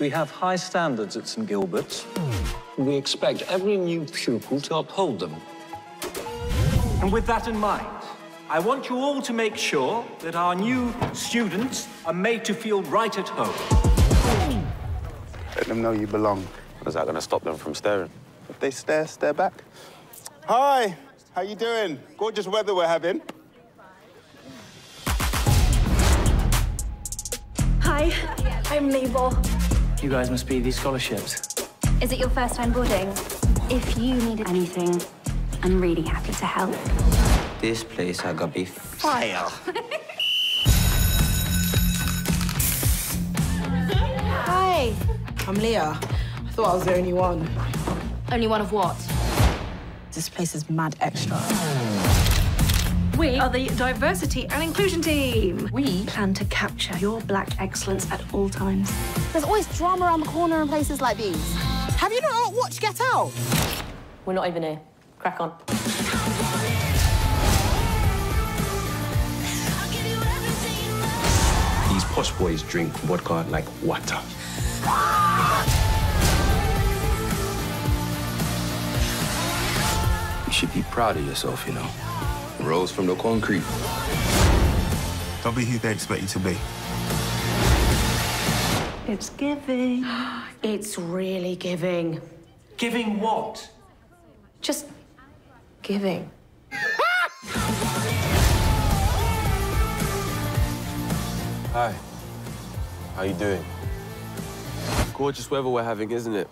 We have high standards at St Gilbert's. We expect every new pupil to uphold them. And with that in mind, I want you all to make sure that our new students are made to feel right at home. Let them know you belong. Is that going to stop them from staring? If they stare, stare back. Hi, how are you doing? Gorgeous weather we're having. Hi, I'm Mabel. You guys must be these scholarships. Is it your first time boarding? If you needed anything, I'm really happy to help. This place I got to be fire. Hi, I'm Leah. I thought I was the only one. Only one of what? This place is mad extra. We are the diversity and inclusion team. We plan to capture your black excellence at all times. There's always drama around the corner in places like these. Have you not watched Get Out? We're not even here. Crack on. These posh boys drink vodka like water. You should be proud of yourself, you know. Rose from the concrete. Don't be who they expect you to be. It's giving. It's really giving. Giving what? Just giving. Hi. How you doing? Gorgeous weather we're having, isn't it?